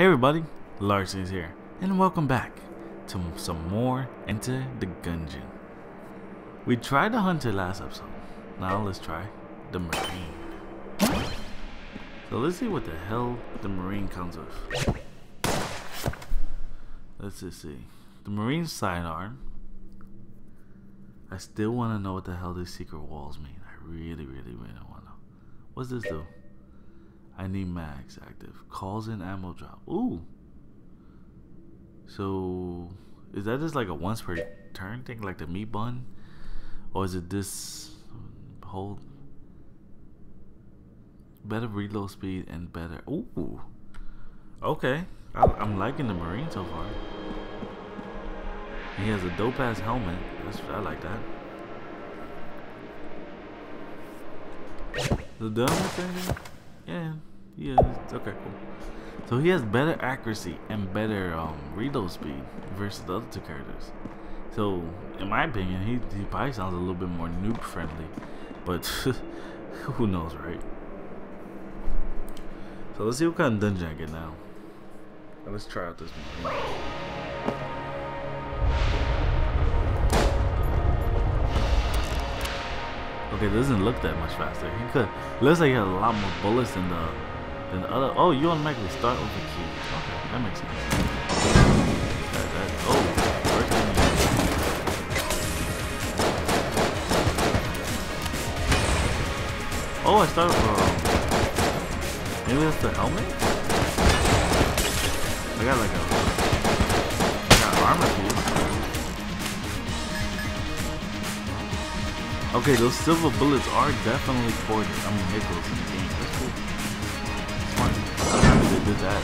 Hey everybody, Larson is here, and welcome back to some more Enter the Gungeon. We tried the Hunter last episode, now let's try the Marine. So let's see what the hell the Marine comes with. Let's just see. The Marine sidearm. I still want to know what the hell these secret walls mean. I really, really, really want to know. What's this do? I need mags active. Calls in ammo drop. Ooh. So, is that just like a once per turn thing, like the meat bun, or is it this whole better reload speed and better? Ooh. Okay, I, I'm liking the marine so far. He has a dope ass helmet. That's, I like that. The dome thing? Yeah. Yeah, okay, cool. So he has better accuracy and better um, reload speed versus the other two characters. So, in my opinion, he, he probably sounds a little bit more noob friendly, but who knows, right? So let's see what kind of dungeon I get now. Let's try out this one. Okay, it doesn't look that much faster. He could looks like he has a lot more bullets than the than the other. Oh, you automatically start with the key. Okay, that makes sense. That, that, oh, first enemy. Oh, I started from. Maybe that's the helmet. I got like a. Okay, those silver bullets are definitely for I mean nickels in the game. That's cool. Smart. I'm happy they did that.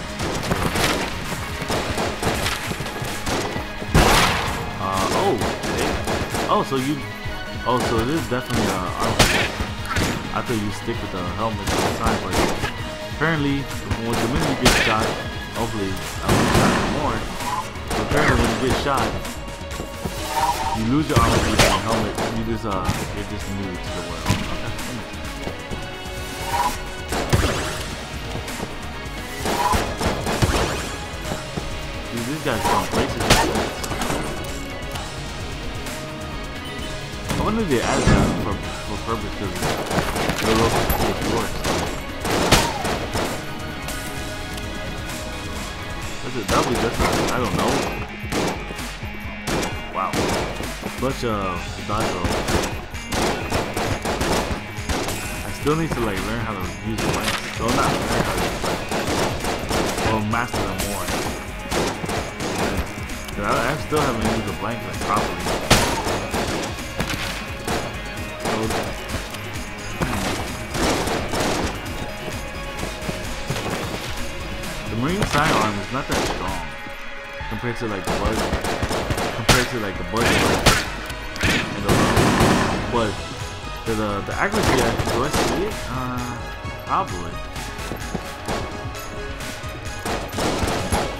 Uh oh, oh, so you, oh, so it is definitely uh. I thought you stick with the helmet the time, but apparently, when the minute you get shot, hopefully I will shot more. But apparently, when you get shot, you lose your armor piece your helmet. You just uh, you're just new to the world. Dude, these guys going places. I wonder if they added that for for purpose bunch of dodge. I still need to like learn how to use the blanks. Well, not learn how to use the. Well, master them more. Yeah. I, I still haven't used the blank like properly. Hmm. the marine sidearm is not that strong compared to like the buzz compared to like the buzz but the, the, the accuracy, do I see it? Uh, probably.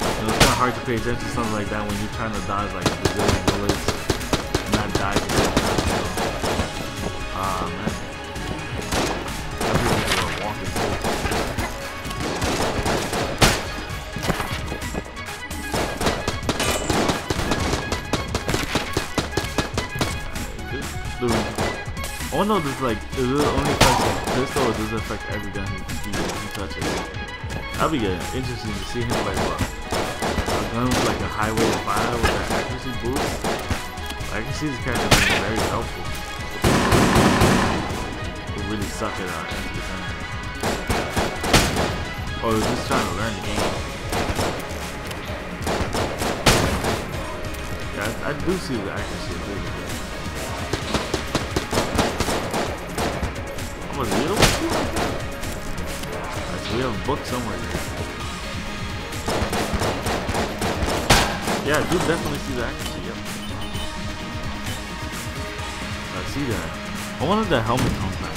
You know, it's kind of hard to pay attention to something like that when you're trying to dodge like a bazillion bullets and not die to them. So, ah, man. Everything's if this like it only affect pistol or does it affect every gun he, he, he touches? That'd be good. interesting to see him like what a gun with like a highway of fire with that accuracy boost. I can see this character being very helpful. He really suck at uh, defending. Or he's just trying to learn the game. Yeah, I, I do see the accuracy of this. Was it little? So we have a book somewhere. Yeah, I do definitely see the accuracy, yep. I see that. I wanted the helmet comes back.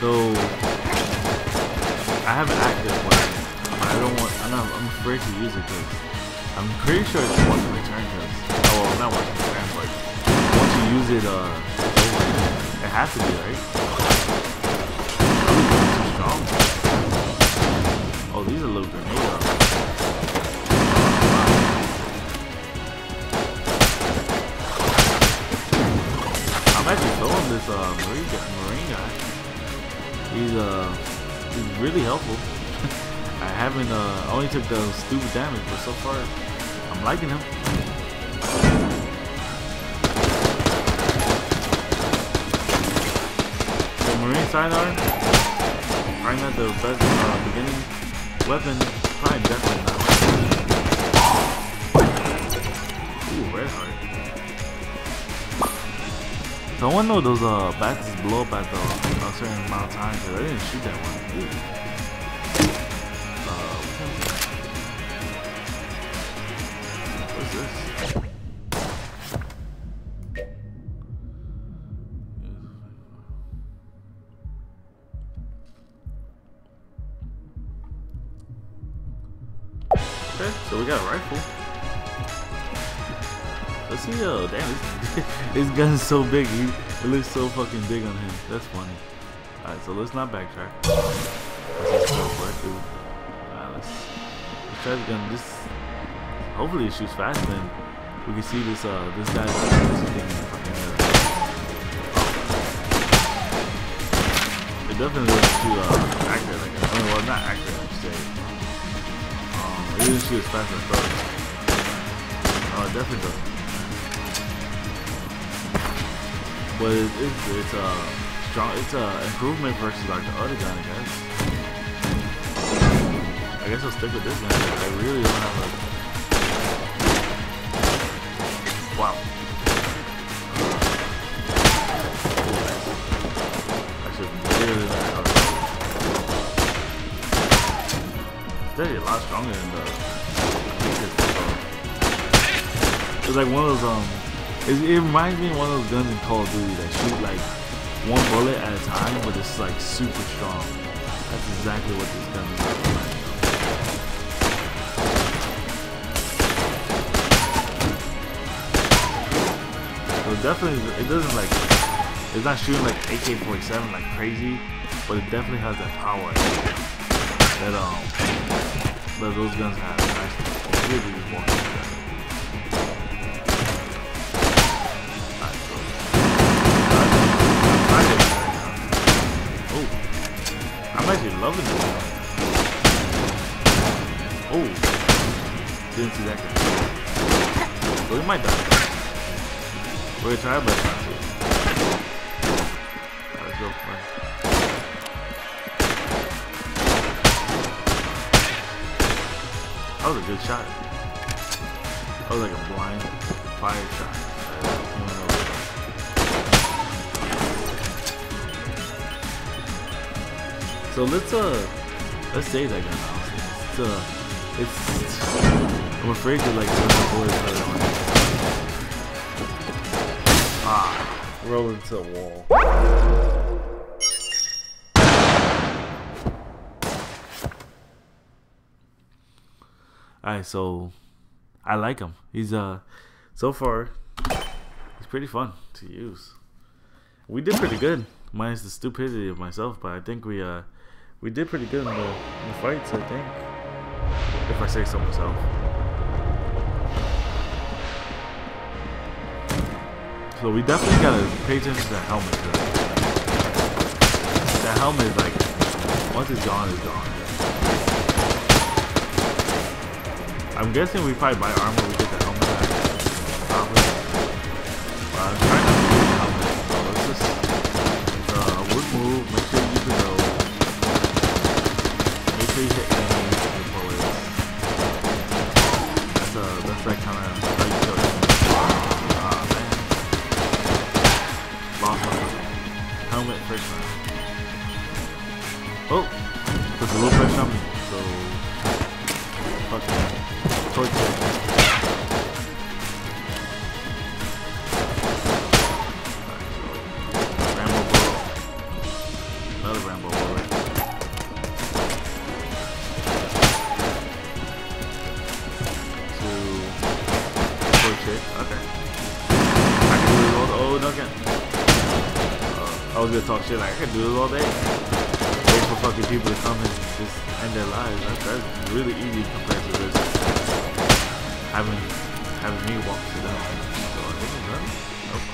So I have an active one, but I don't want I'm not I'm afraid to use it because I'm pretty sure it's once in return because oh not once use it, uh, it has to be, right? Ooh, oh, these are little grenades. this uh, marine guy. Marine guy. He's uh, he's really helpful. I haven't uh, only took the stupid damage, but so far I'm liking him. Marine sidearm, probably not the best uh, beginning weapon, probably definitely not. Ooh, red heart. So I want to know those uh bats blow up at the, a certain amount of time because I didn't shoot that one. Ooh. This gun's so big. He, it looks so fucking big on him. That's funny. Alright, so let's not backtrack. Let's just go for it, dude. Alright, let's, let's try the gun. This, hopefully it shoots fast, then we can see this, uh, this guy's thing fucking, It definitely doesn't shoot, uh, accurate, like, I mean, well, not accurate, I should say. Um, it doesn't shoot as fast as I thought. Oh, it definitely doesn't. But it, it's it's a uh, strong it's a improvement versus like the other gun I guess. I guess I'll stick with this gun. I really don't have a Wow. I should really It's definitely a lot stronger than the uh, It's like one of those um it, reminds me of one of those guns in Call of Duty that shoot like one bullet at a time, but it's like super strong. That's exactly what this gun is like. So definitely, it doesn't like, it's not shooting like AK-47 like crazy, but it definitely has that power that um that those guns have. It's really important. Loving this. Oh, didn't see that guy. Well, he might die. We're gonna try our best not to. Alright, let's go. Right. That was a good shot. That was like a blind fire shot. So let's uh let's save that gun now. It's uh it's I'm afraid to like let my bullets out on it. Ah, roll into the wall. Alright, so I like him. He's uh so far he's pretty fun to use. We did pretty good, minus the stupidity of myself, but I think we uh we did pretty good in the, in the fights, I think. If I say so myself. So we definitely gotta pay attention to that helmet. That helmet is like, once it's gone, it's gone. I'm guessing we probably buy armor, we get the helmet back. Probably. I'm trying to get the helmet, so let's just, uh, wood move, make sure you use the road. Make sure good to talk shit. Like, I could do this all day. Wait for fucking people to come and just end their lives. That's, that's really easy compared to this. Having, having me walk to them. So I think it's done. Oh,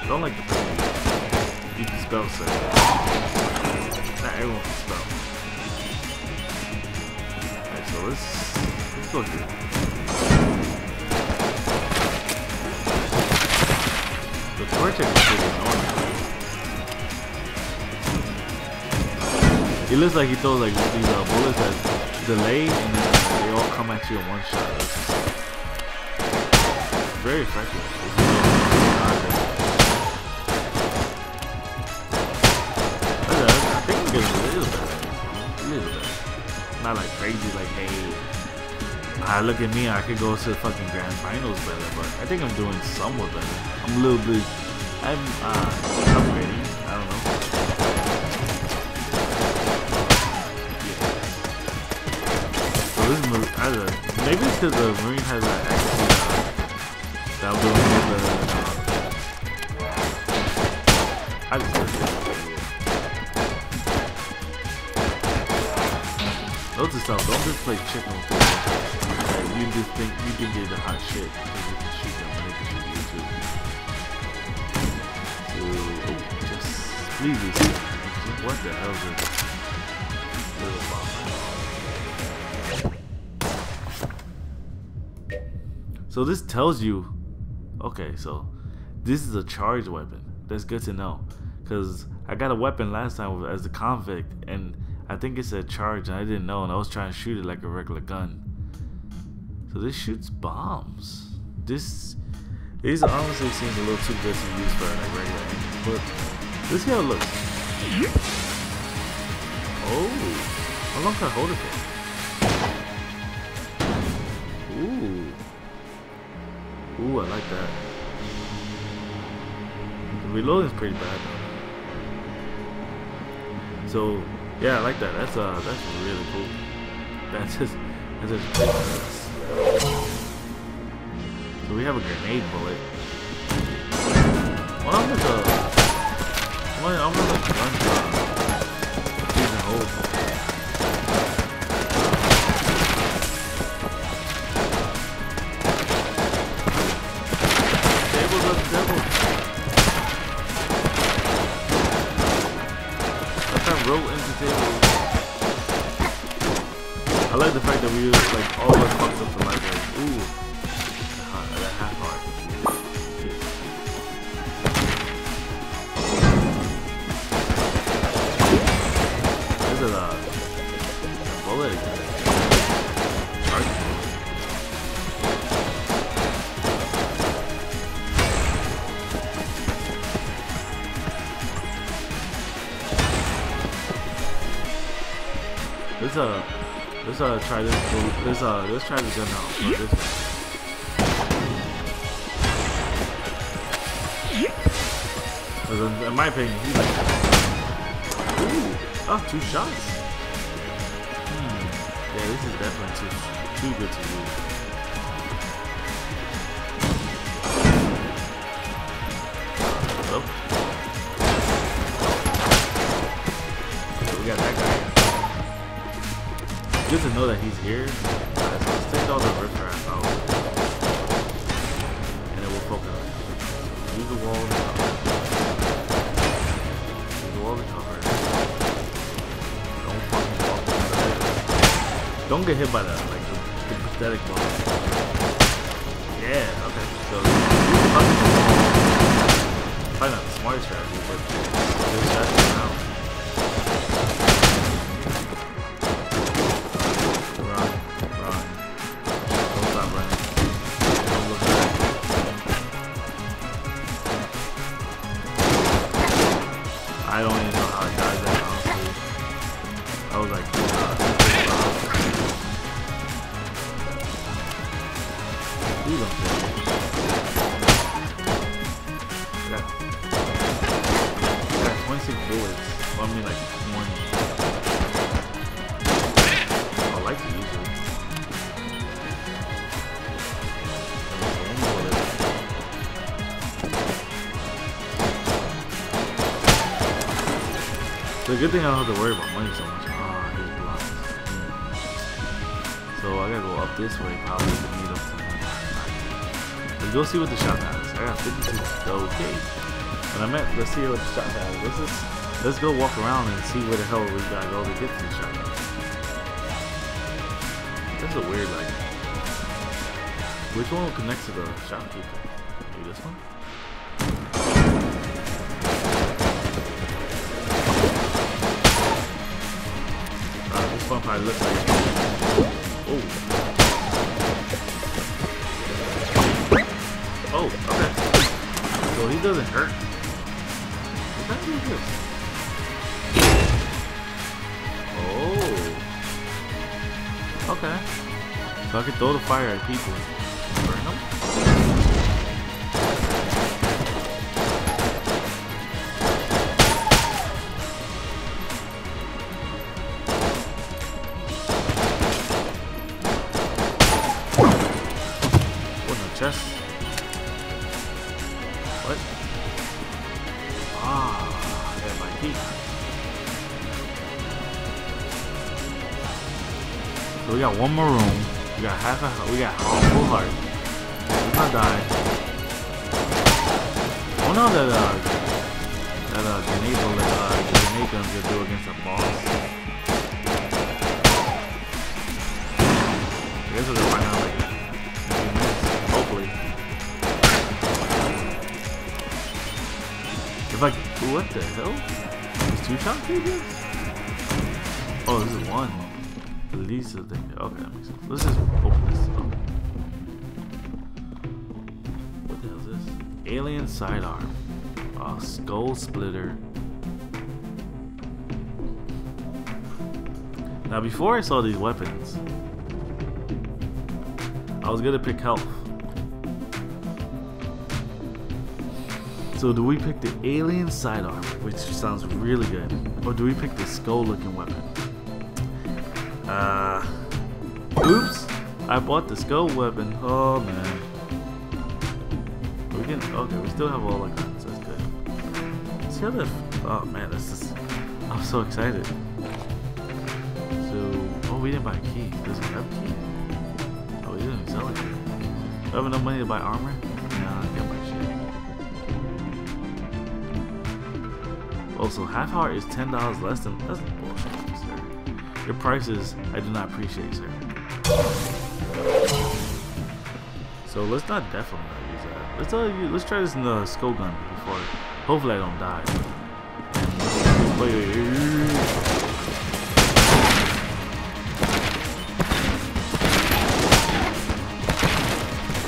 I don't like the fact you can spell so. Not everyone can spell. Alright, so let's let's go here. Annoying. It looks like he throws like these uh, bullets that delay and then they all come at you in one shot. Very effective. I think I'm getting a little better. A little better. Not like crazy, like, hey, ah, look at me, I could go to the fucking grand finals better, but I think I'm doing somewhat better. I'm a little bit, I'm uh, upgrading. I don't know. So this is has a maybe it's because the marine has an accuracy uh, that will do the. Uh, I just said it. Note to self, don't just play chicken with people. Like, you just think you think you're the hot shit this. What the hell is this? So this tells you, okay, so this is a charged weapon. That's good to know, cause I got a weapon last time as a convict, and I think it said charge, and I didn't know, and I was trying to shoot it like a regular gun. So this shoots bombs. This these honestly seems a little too good to use for like regular but let's see how it looks. Oh, how long can I hold it for? Ooh. Ooh, I like that. The reloading's pretty bad though. So, yeah, I like that. That's uh, that's really cool. That's just, that's just. So we have a grenade bullet. What I'm what I'm with the gun uh, season hold. Tables up devil. That's how wrote into tables. I like the fact that we use like all the fucks up Let's uh, let's uh try this. Let's uh, let's try this gun out. this one. In, in my opinion, he's like, ooh, oh, two shots. Hmm. Yeah, this is definitely too too good to use. Know that he's here. Let's take all the out. And then we'll focus. Use the wall cover. Use the wall cover. Don't fucking. Don't get hit by that, like the, the pathetic ball. Yeah, okay. So the. Probably not the smartest strategy, but strategy now. The good thing I don't have to worry about money so much. Ah, blocks. Hmm. So I gotta go up this way probably to meet up to Let's go see what the shop has. I got 52. Okay. And I meant, let's see what the shop is. Let's just, let's go walk around and see where the hell we gotta go to get to the. This is a weird, like, which one will connect to the shopkeeper? Maybe this one? Like, oh. Oh, okay. So he doesn't hurt. What this? Oh. Okay. So I can throw the fire at people. One more room. We got half a we got a full heart. Let's not die. Oh no, that uh, that uh, grenade uh, grenade guns will do against the boss. I guess we'll find out like a hopefully. If I what the hell? There's two shot cages? Oh, this is one. Least the. Okay, that makes sense. Let's just open this up. What the hell is this? Alien sidearm. A Skull Spitter. Now, before I saw these weapons, I was gonna pick health. So do we pick the alien sidearm, which sounds really good, or do we pick the skull-looking weapon? Uh, oops! I bought the skull weapon. Oh man. We can. Okay, we still have all the guns. That's good. Let's see how. Oh man, this is. I'm so excited. So, oh, we didn't buy a key. Does he have a key? Oh, didn't even sell it. Do I have enough money to buy armor? Nah, I can't buy shit. Also, half heart is ten dollars less than that's. Your prices I do not appreciate, sir. So let's not definitely not use that. Let's uh, let's try this in the skull gun before. Hopefully I don't die. Wait.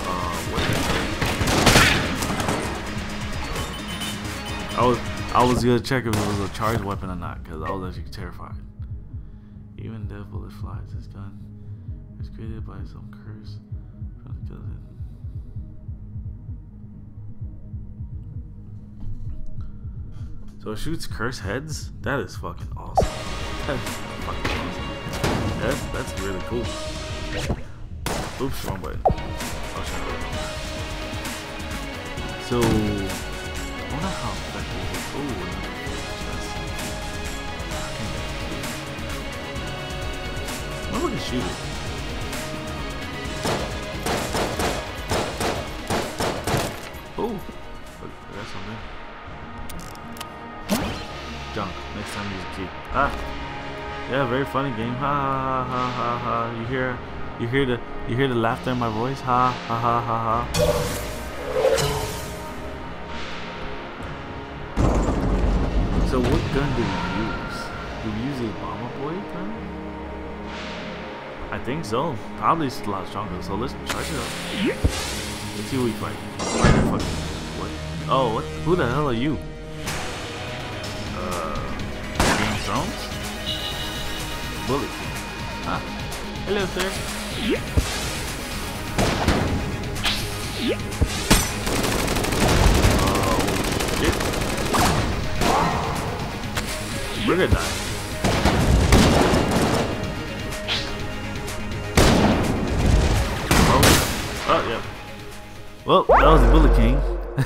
Uh? I was I was gonna check if it was a charged weapon or not, because I was actually terrified. Bullet flies. This gun was created by some curse from the. So it shoots curse heads? That is fucking awesome. That is fucking awesome. That's that's really cool. Oops, wrong button. So I wonder how effective it is. Oh, I got something. Junk. Next time use a key. Ah. Yeah, very funny game. Ha ha ha ha ha. You hear, you hear the, you hear the laughter in my voice. Ha ha ha ha ha. So what gun do we use? Do we use this Bomber Boy gun? I think so. Probably a lot stronger. So let's charge it up. Let's see who we fight. What? Oh, what? Who the hell are you? Uh, Game Thrones? Bullet King. Huh? Hello, sir. Oh, shit. We're gonna die. Well, that was the Bullet King.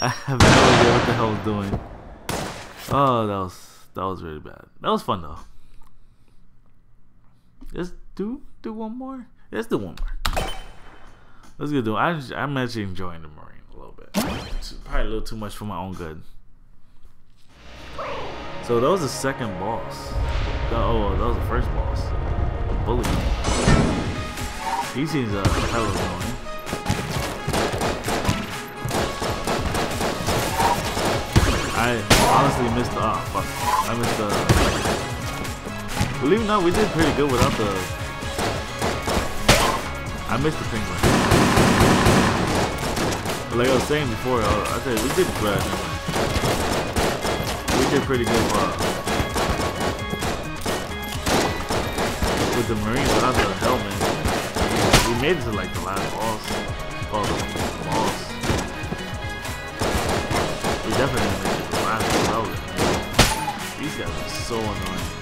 I have no idea what the hell I was doing. Oh, that was that was really bad. That was fun though. Let's do do one more. Let's do one more. Let's go do. I, I'm actually enjoying the Marine a little bit. probably a little too much for my own good. So that was the second boss. oh, that was the first boss. The Bully. He seems a uh, hell of annoying. I honestly missed the, oh fuck, I missed the, believe it or not, we did pretty good without the, I missed the penguin. But like I was saying before, I, I said we did good. We did pretty good for, with the Marines without the helmet. We made it to like the last boss. Oh, the boss. We definitely These guys are so annoying.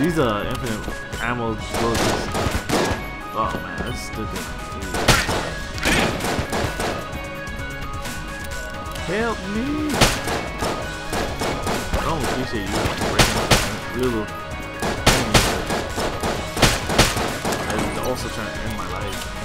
these are infinite ammo bullets. Oh man, that's stupid. Help me! I don't appreciate you breaking up little and also trying to end my life.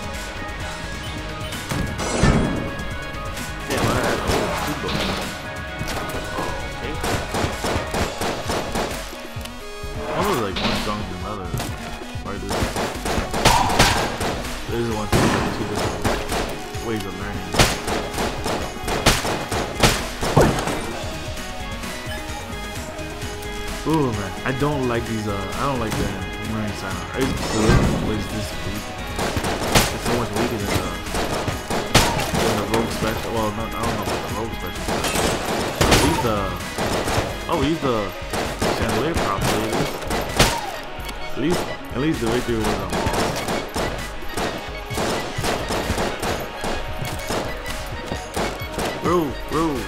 This is one thing, two different ways of learning. Ooh man, I don't like these. Uh, I don't like the marine sign. It's good, it's this weak. It's so much weaker than the, than the rogue special. Well, not, I don't know about the rogue special. At least the oh, use the chandelier properly. At least, at least the victory was um, Bro, bro. Learn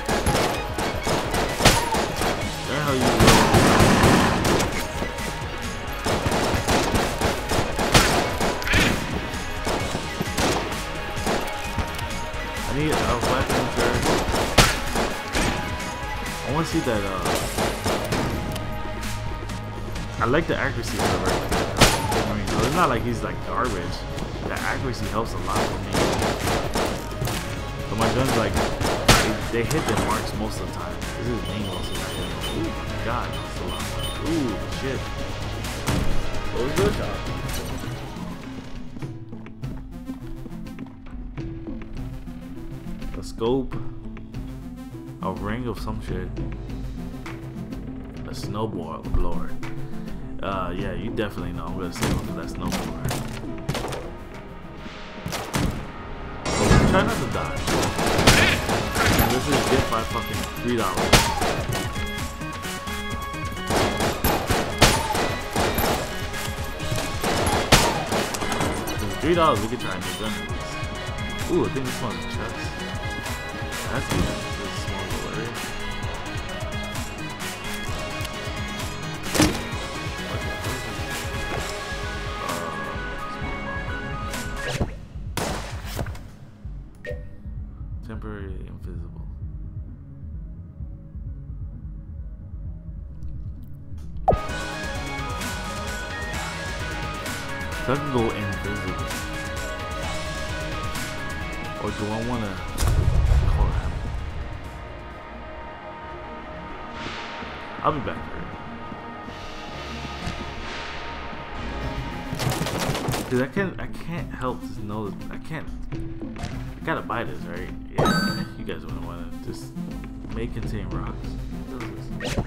how you roll. I need a weapon first. I want to see that, uh... I like the accuracy of the right. It's not like he's like garbage. The accuracy helps a lot for me. But my gun's like they hit their marks most of the time. This is main also Ooh my god, so loud. Ooh, shit. What was good shot? A scope. A ring of some shit. A snowball blower. Uh, yeah, you definitely know I'm gonna for that snowblower. So try not to die this is get by fucking three dollars. Three dollars, we could try and get done. Ooh, I think this one's chest. That's good. So I go invisible. Or do I want to him? I'll be back it. Cause I can't, I can't help to know. I can't. I gotta buy this, right? Yeah. You guys wouldn't want to just may contain rocks.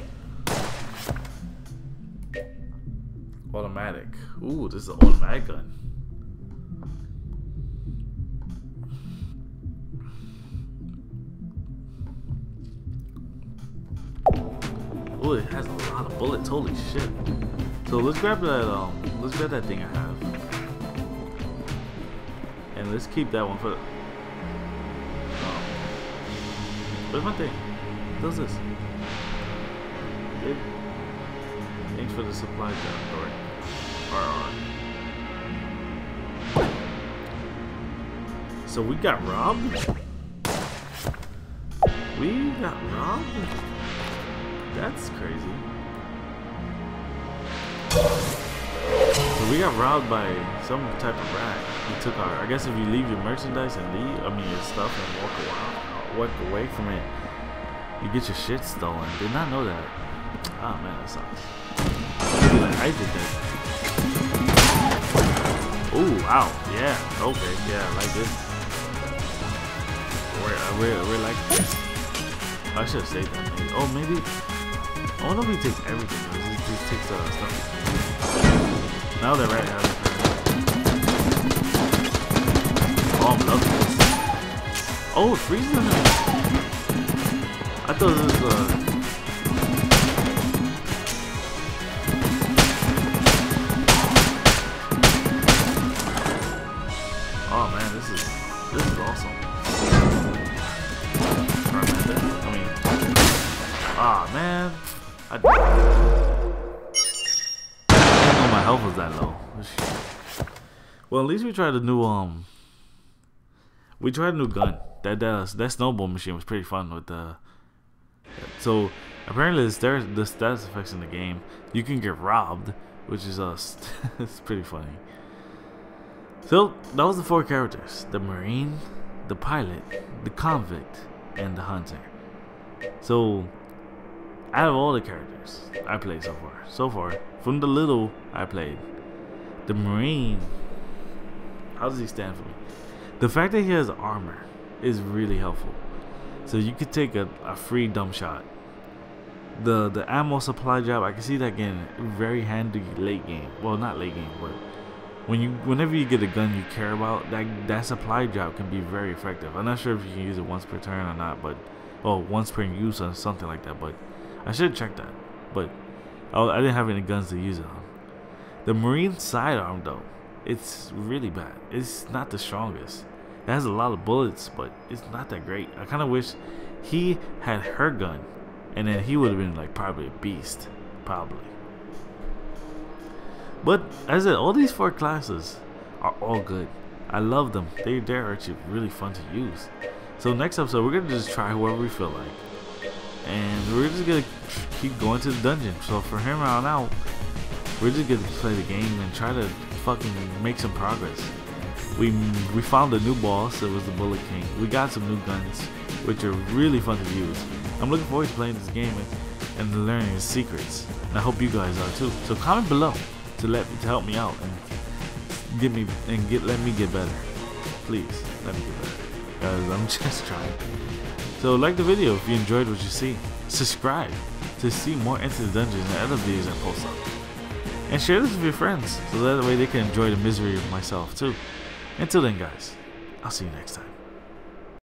Ooh, this is an automatic gun. Ooh, it has a lot of bullets. Holy shit. So let's grab that um let's grab that thing I have. And let's keep that one for um, Where's my thing? What does this? It, thanks for the supply drop, Alright. So we got robbed? We got robbed? That's crazy. So we got robbed by some type of rat. He took our. I guess if you leave your merchandise and leave, I mean your stuff and walk away, walk away from it, you get your shit stolen. Did not know that. Ah oh, man, that sucks. Like I did that. Oh wow, yeah, okay, yeah, I like this. We're we're, we're like. I should have saved that. Maybe. Oh maybe. I wonder if he takes everything. He just takes uh, stuff. Now they're right out. Oh, I'm loving this. Oh, them. I thought this was uh. Man, I, didn't know my health was that low. Well, at least we tried a new um we tried a new gun. That that that snowball machine was pretty fun with the. So apparently there's the status effects in the game. You can get robbed, which is. Uh, it's pretty funny. So that was the four characters: the marine, the pilot, the convict, and the hunter. So out of all the characters I played so far, so far from the little I played, the marine. How does he stand for me? The fact that he has armor is really helpful. So you could take a, a free dumb shot. The the ammo supply drop, I can see that getting very handy late game. Well, not late game, but when you whenever you get a gun you care about, that that supply drop can be very effective. I'm not sure if you can use it once per turn or not, but oh, once per use or something like that. But I should check that. But I, didn't have any guns to use it on. The Marine sidearm though, it's really bad. It's not the strongest. It has a lot of bullets, but it's not that great. I kind of wish he had her gun, and then he would have been like probably a beast, probably. But as I said, all these four classes are all good. I love them. They they're actually really fun to use. So next episode, we're gonna just try whoever we feel like, and we're just gonna keep going to the dungeon. So from here on out, we're just gonna play the game and try to fucking make some progress. We we found a new boss. It was the Bullet King. We got some new guns, which are really fun to use. I'm looking forward to playing this game and, and learning its secrets. And I hope you guys are too. So comment below to let to help me out and get me and get let me get better. Please let me get better, guys. I'm just trying. So like the video if you enjoyed what you see. Subscribe to see more Enter the Gungeons and other videos I post up. And share this with your friends so that way they can enjoy the misery of myself too. Until then, guys, I'll see you next time.